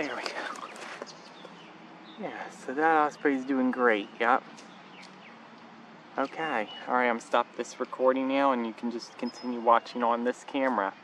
There we go. Yeah, so that osprey's doing great, yep. Okay, alright, I'm stop this recording now and you can just continue watching on this camera.